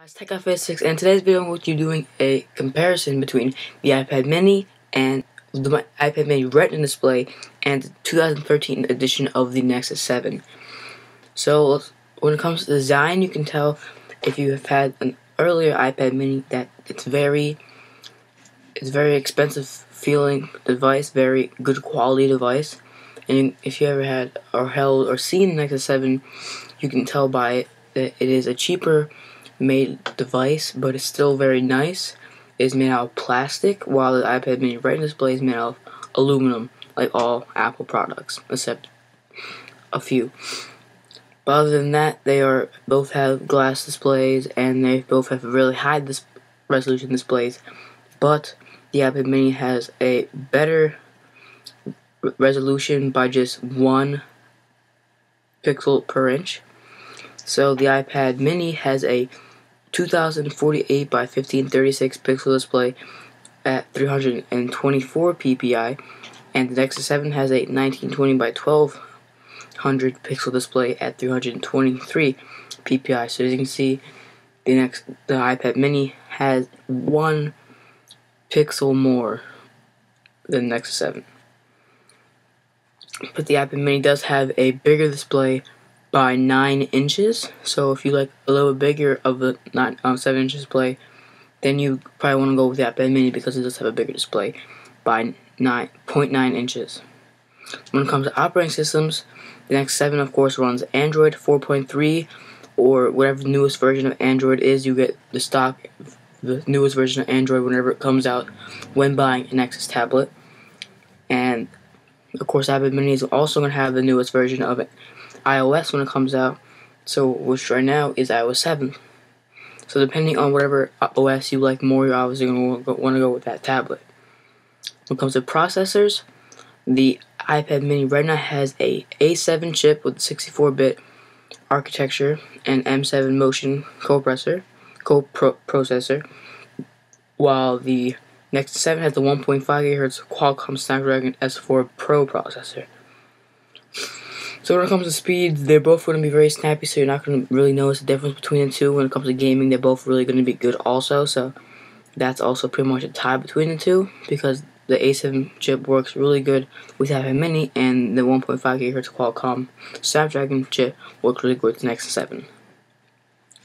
Guys, Tech Guy 6 and today's video I'm going to be doing a comparison between the iPad mini and the iPad mini Retina display and the 2013 edition of the Nexus 7. So when it comes to design you can tell if you have had an earlier iPad mini that it's very it's very expensive feeling device, very good quality device. And if you ever had or held or seen the Nexus 7 you can tell by it that it is a cheaper made device, but it's still very nice. It's made out of plastic, while the iPad mini Retina display is made out of aluminum, like all Apple products, except a few. But other than that, they are both have glass displays, and they both have really high dis resolution displays. But the iPad mini has a better resolution by just one pixel per inch. So the iPad mini has a 2048 by 1536 pixel display at 324 ppi and the Nexus 7 has a 1920 by 1200 pixel display at 323 ppi so as you can see the next the iPad mini has one pixel more than the Nexus 7 but the iPad mini does have a bigger display by 9 inches. So if you like a little bigger of the nine, um, 7 inch display, then you probably want to go with the iPad mini because it does have a bigger display by 9.9 inches. When it comes to operating systems, the Nexus 7 of course runs Android 4.3 or whatever the newest version of Android is. You get the stock, the newest version of Android whenever it comes out when buying a Nexus tablet. And of course, iPad mini is also going to have the newest version of it iOS when it comes out. So which right now is iOS 7. So depending on whatever OS you like more, you're obviously going to want to go with that tablet. When it comes to processors, the iPad mini Retina has a A7 chip with 64-bit architecture and M7 motion coprocessor, coprocessor, while the Nexus 7 has the 1.5 GHz Qualcomm Snapdragon S4 Pro processor. So when it comes to speed, they're both going to be very snappy, so you're not going to really notice the difference between the two. When it comes to gaming, they're both really going to be good also, so that's also pretty much a tie between the two, because the A7 chip works really good with iPad Mini, and the 1.5 GHz Qualcomm Snapdragon chip works really good with the Nexus 7.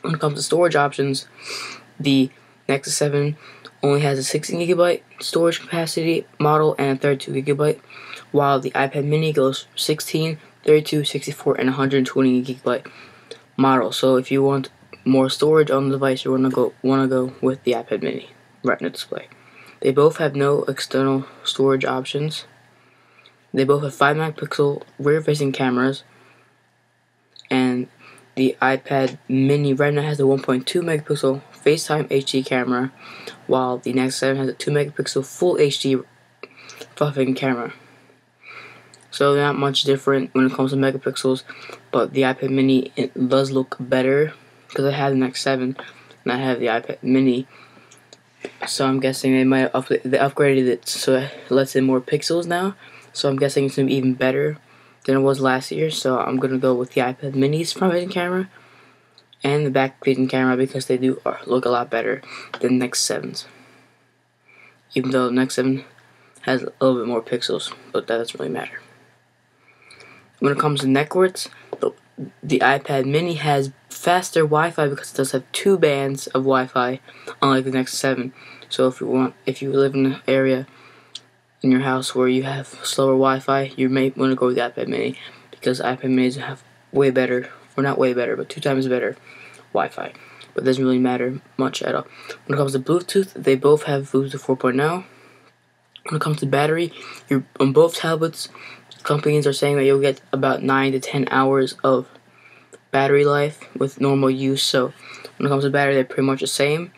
When it comes to storage options, the Nexus 7 only has a 16 gigabyte storage capacity model and a 32 gigabyte, while the iPad Mini goes 16, 32, 64, and 120 gigabyte model. So if you want more storage on the device, you want to go want to go with the iPad Mini Retina display. They both have no external storage options. They both have 5 megapixel rear-facing cameras, and the iPad Mini Retina has a 1.2 megapixel FaceTime HD camera, while the Nexus 7 has a 2 megapixel full HD front-facing camera. So they're not much different when it comes to megapixels, but the iPad mini it does look better because I have the Nexus 7 and I have the iPad mini. So I'm guessing they might up they upgraded it so it lets in more pixels now. So I'm guessing it's gonna be even better than it was last year. So I'm gonna go with the iPad mini's front-facing camera and the back-facing camera because they do uh, look a lot better than Nexus 7's. Even though the Nexus 7 has a little bit more pixels, but that doesn't really matter. When it comes to networks, the, the iPad mini has faster Wi-Fi because it does have two bands of Wi-Fi, unlike the Nexus 7. So if you want, if you live in an area in your house where you have slower Wi-Fi, you may want to go with the iPad mini because iPad minis have way better, or not way better, but two times better Wi-Fi. But it doesn't really matter much at all. When it comes to Bluetooth, they both have Bluetooth 4.0. When it comes to battery, on both tablets companies are saying that you'll get about 9 to 10 hours of battery life with normal use. So when it comes to battery, they're pretty much the same.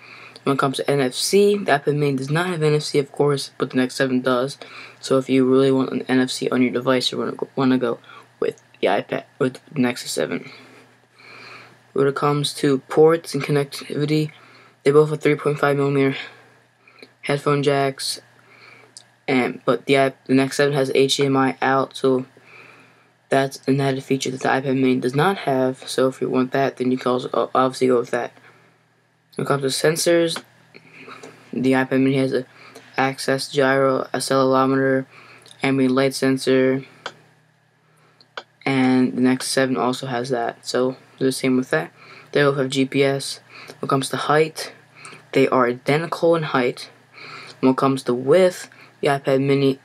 When it comes to NFC, the iPad mini does not have NFC, of course, but the Nexus 7 does. So if you really want an NFC on your device, you want to want to go with the iPad with the Nexus 7. When it comes to ports and connectivity, they both have 3.5 millimeter headphone jacks, and but the the Nexus 7 has HDMI out, so that's an added feature that the iPad Mini does not have. So if you want that, then you can also uh, obviously go with that. When it comes to sensors, the iPad mini has a access gyro, accelerometer, ambient light sensor, and the Nexus 7 also has that. So the same with that. They both have GPS. When it comes to height, they are identical in height. When it comes to width, the iPad mini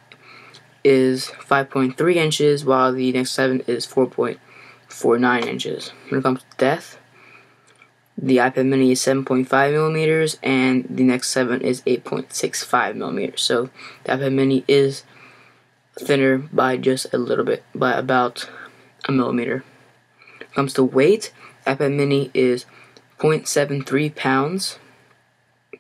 is 5.3 inches, while the Nexus 7 is 4.49 inches. When it comes to depth, the iPad mini is 7.5 millimeters, and the Nexus 7 is 8.65 millimeters. So the iPad mini is thinner by just a little bit, by about a millimeter. When it comes to weight, iPad mini is 0.73 pounds,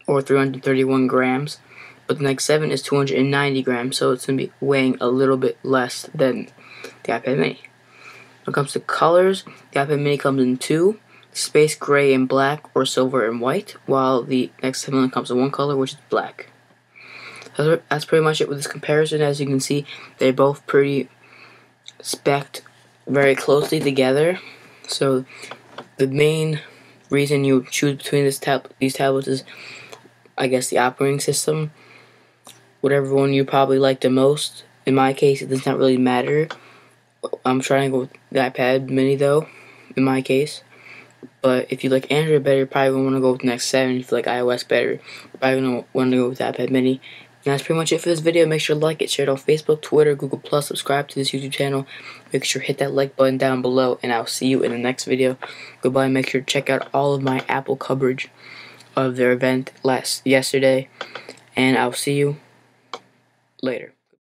or 331 grams, but the Nexus 7 is 290 grams, so it's going to be weighing a little bit less than the iPad mini. When it comes to colors, the iPad mini comes in two space gray and black or silver and white, while the Nexus 7 comes in one color, which is black. That's pretty much it with this comparison. As you can see, they're both pretty specced very closely together. So the main reason you choose between this tab these tablets is, I guess, the operating system. Whatever one you probably like the most. In my case, it does not really matter. I'm trying to go with the iPad mini though, in my case. But if you like Android better, probably want to go with the Nexus 7. If you like iOS better, probably gonna want to go with the iPad mini. And that's pretty much it for this video. Make sure to like it, share it on Facebook, Twitter, Google+, Plus, subscribe to this YouTube channel. Make sure to hit that like button down below, and I'll see you in the next video. Goodbye. Make sure to check out all of my Apple coverage of their event last yesterday, and I'll see you later.